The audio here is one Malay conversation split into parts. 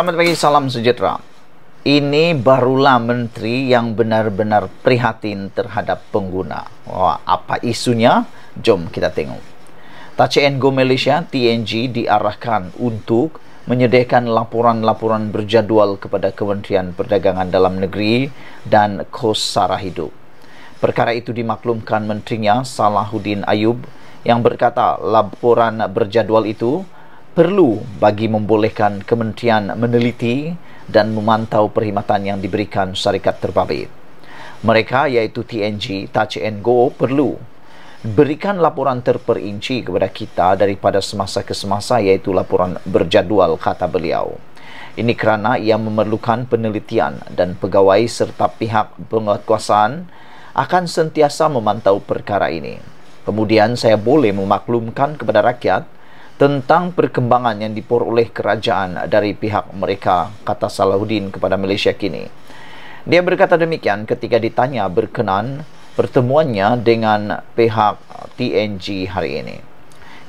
Selamat pagi, salam sejahtera. Ini barulah menteri yang benar-benar prihatin terhadap pengguna. Wah, apa isunya? Jom kita tengok. TCN Go Malaysia TNG diarahkan untuk menyediakan laporan-laporan berjadual kepada Kementerian Perdagangan Dalam Negeri dan Kos Sara Hidup. Perkara itu dimaklumkan menterinya Salahuddin Ayub yang berkata laporan berjadual itu perlu bagi membolehkan kementerian meneliti dan memantau perkhidmatan yang diberikan syarikat terbabit. Mereka iaitu TNG, Touch and Go perlu berikan laporan terperinci kepada kita daripada semasa ke semasa iaitu laporan berjadual kata beliau. Ini kerana ia memerlukan penelitian dan pegawai serta pihak penguatkuasaan akan sentiasa memantau perkara ini. Kemudian saya boleh memaklumkan kepada rakyat tentang perkembangan yang diperoleh kerajaan dari pihak mereka, kata Salahuddin kepada Malaysia kini. Dia berkata demikian ketika ditanya berkenan pertemuannya dengan pihak TNG hari ini.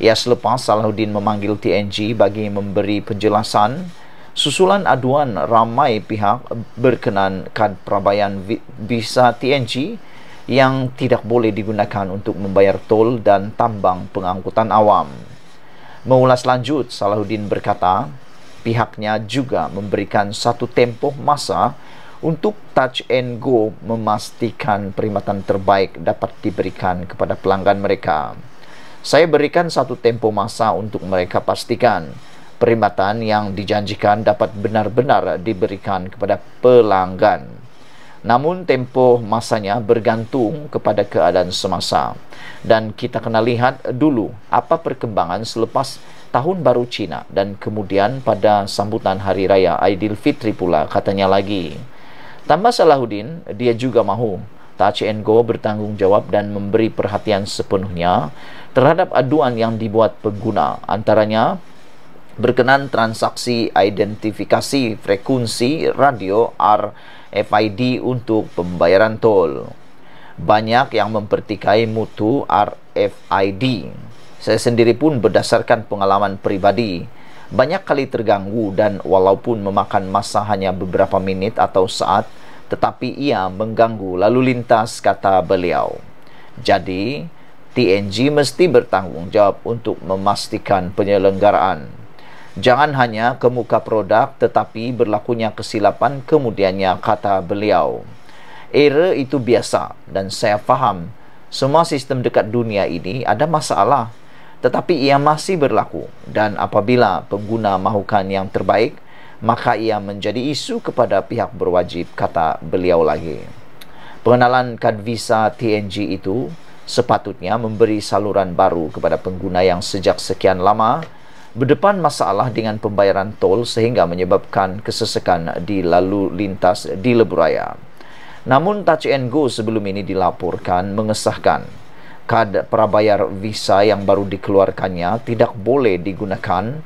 Ia selepas Salahuddin memanggil TNG bagi memberi penjelasan susulan aduan ramai pihak berkenan kad prabayan visa TNG yang tidak boleh digunakan untuk membayar tol dan tambang pengangkutan awam. Mengulas lanjut, Salahuddin berkata, pihaknya juga memberikan satu tempoh masa untuk touch and go memastikan perkhidmatan terbaik dapat diberikan kepada pelanggan mereka. Saya berikan satu tempoh masa untuk mereka pastikan perkhidmatan yang dijanjikan dapat benar-benar diberikan kepada pelanggan. Namun tempoh masanya bergantung kepada keadaan semasa. Dan kita kena lihat dulu apa perkembangan selepas tahun baru Cina dan kemudian pada sambutan hari raya Aidilfitri pula katanya lagi. Tambah Salahuddin, dia juga mahu and Go bertanggungjawab dan memberi perhatian sepenuhnya terhadap aduan yang dibuat pengguna antaranya berkenan transaksi identifikasi frekuensi radio RFID untuk pembayaran tol. Banyak yang mempertikai mutu RFID. Saya sendiri pun berdasarkan pengalaman pribadi banyak kali terganggu dan walaupun memakan masa hanya beberapa minit atau saat tetapi ia mengganggu lalu lintas kata beliau. Jadi, TNG mesti bertanggungjawab untuk memastikan penyelenggaraan Jangan hanya ke muka produk tetapi berlakunya kesilapan kemudiannya kata beliau. Error itu biasa dan saya faham semua sistem dekat dunia ini ada masalah tetapi ia masih berlaku dan apabila pengguna mahukan yang terbaik maka ia menjadi isu kepada pihak berwajib kata beliau lagi. Pengenalan kad visa TNG itu sepatutnya memberi saluran baru kepada pengguna yang sejak sekian lama berdepan masalah dengan pembayaran tol sehingga menyebabkan kesesakan di lalu lintas di Leburaya. Namun Touch and Go sebelum ini dilaporkan mengesahkan kad prabayar visa yang baru dikeluarkannya tidak boleh digunakan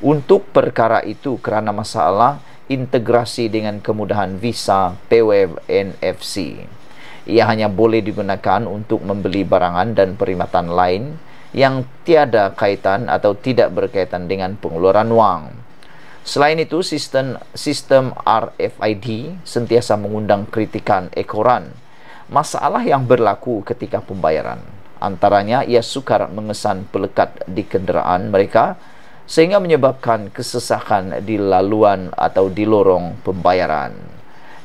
untuk perkara itu kerana masalah integrasi dengan kemudahan visa PWF NFC. Ia hanya boleh digunakan untuk membeli barangan dan perkhidmatan lain yang tiada kaitan atau tidak berkaitan dengan pengeluaran wang. Selain itu, sistem sistem RFID sentiasa mengundang kritikan ekoran masalah yang berlaku ketika pembayaran. Antaranya, ia sukar mengesan pelekat di kenderaan mereka sehingga menyebabkan kesesakan di laluan atau di lorong pembayaran.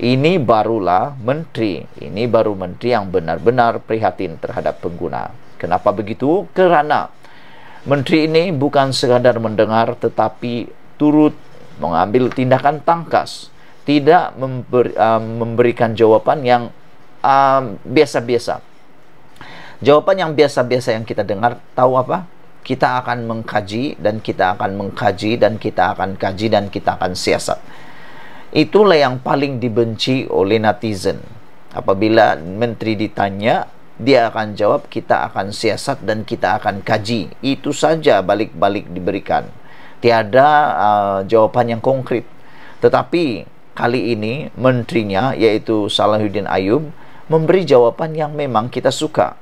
Ini barulah menteri, ini baru menteri yang benar-benar prihatin terhadap pengguna. Kenapa begitu? Kerana menteri ini bukan sekadar mendengar tetapi turut mengambil tindakan tangkas. Tidak memberi, uh, memberikan jawapan yang uh, biasa-biasa. Jawapan yang biasa-biasa yang kita dengar tahu apa? Kita akan mengkaji dan kita akan mengkaji dan kita akan kaji dan kita akan siasat. Itulah yang paling dibenci oleh netizen. Apabila menteri ditanya, dia akan jawab, kita akan siasat dan kita akan kaji. Itu saja balik-balik diberikan. Tiada uh, jawapan yang konkret. Tetapi kali ini menterinya yaitu Salahuddin Ayub memberi jawapan yang memang kita suka.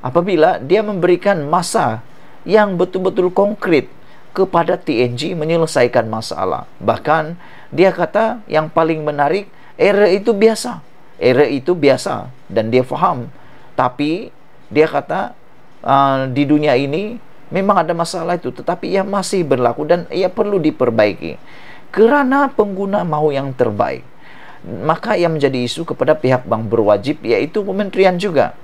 Apabila dia memberikan masa yang betul-betul konkret kepada TNG menyelesaikan masalah. Bahkan Dia kata yang paling menarik, era itu biasa. Era itu biasa dan dia faham. Tapi dia kata uh, di dunia ini memang ada masalah itu tetapi ia masih berlaku dan ia perlu diperbaiki. Kerana pengguna mahu yang terbaik. Maka ia menjadi isu kepada pihak bank berwajib iaitu kementerian juga.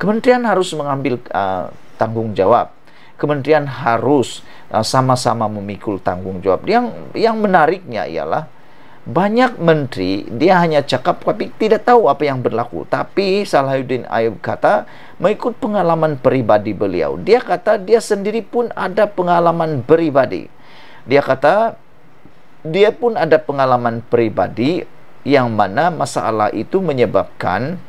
Kementerian harus mengambil uh, tanggungjawab. Kementerian harus uh, sama-sama memikul tanggungjawab. Yang yang menariknya ialah banyak menteri dia hanya cakap tapi tidak tahu apa yang berlaku. Tapi Salahuddin Ayub kata mengikut pengalaman peribadi beliau. Dia kata dia sendiri pun ada pengalaman peribadi. Dia kata dia pun ada pengalaman peribadi yang mana masalah itu menyebabkan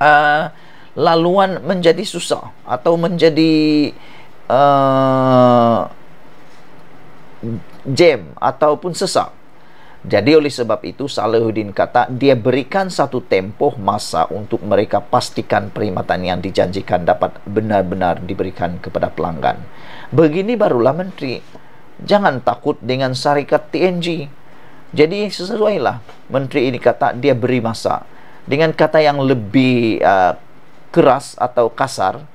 uh, laluan menjadi susah atau menjadi uh, jam ataupun sesak. Jadi oleh sebab itu Salahuddin kata dia berikan satu tempoh masa untuk mereka pastikan perkhidmatan yang dijanjikan dapat benar-benar diberikan kepada pelanggan. Begini barulah menteri. Jangan takut dengan syarikat TNG. Jadi sesuailah menteri ini kata dia beri masa. Dengan kata yang lebih uh, keras atau kasar,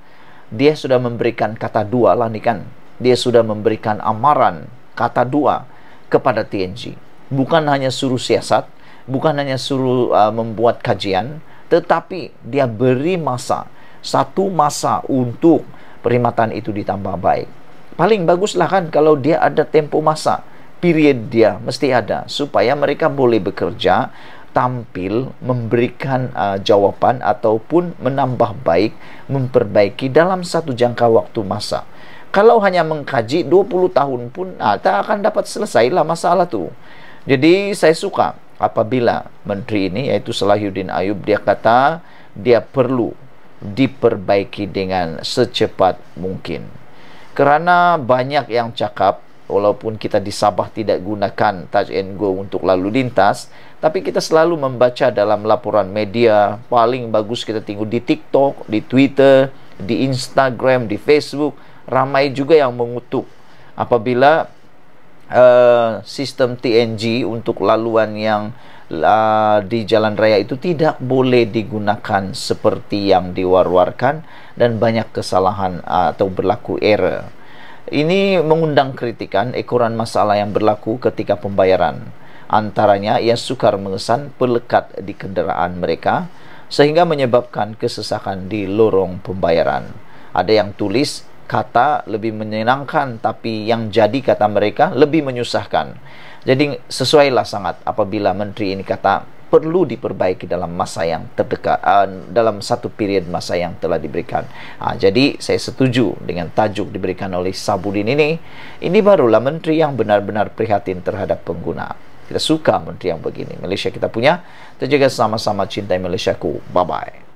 dia sudah memberikan kata dua lah ni kan. Dia sudah memberikan amaran kata dua kepada TNG. Bukan hanya suruh siasat, bukan hanya suruh uh, membuat kajian, tetapi dia beri masa, satu masa untuk perkhidmatan itu ditambah baik. Paling baguslah kan kalau dia ada tempo masa, period dia mesti ada supaya mereka boleh bekerja tampil memberikan uh, jawapan ataupun menambah baik memperbaiki dalam satu jangka waktu masa. Kalau hanya mengkaji 20 tahun pun uh, tak akan dapat selesailah masalah tu jadi saya suka apabila menteri ini yaitu Salahuddin Ayub dia kata dia perlu diperbaiki dengan secepat mungkin. Kerana banyak yang cakap walaupun kita di Sabah tidak gunakan touch and go untuk lalu lintas tapi kita selalu membaca dalam laporan media paling bagus kita tengok di TikTok, di Twitter, di Instagram, di Facebook ramai juga yang mengutuk apabila uh, sistem TNG untuk laluan yang uh, di jalan raya itu tidak boleh digunakan seperti yang diwar-warkan dan banyak kesalahan uh, atau berlaku error ini mengundang kritikan ekoran masalah yang berlaku ketika pembayaran. Antaranya ia sukar mengesan pelekat di kenderaan mereka sehingga menyebabkan kesesakan di lorong pembayaran. Ada yang tulis kata lebih menyenangkan tapi yang jadi kata mereka lebih menyusahkan. Jadi sesuailah sangat apabila menteri ini kata perlu diperbaiki dalam masa yang terdekat uh, dalam satu period masa yang telah diberikan. Uh, jadi saya setuju dengan tajuk diberikan oleh Sabudin ini. Ini barulah menteri yang benar-benar prihatin terhadap pengguna. Kita suka menteri yang begini. Malaysia kita punya. Juga sama-sama cintai Malaysia ku. Bye bye.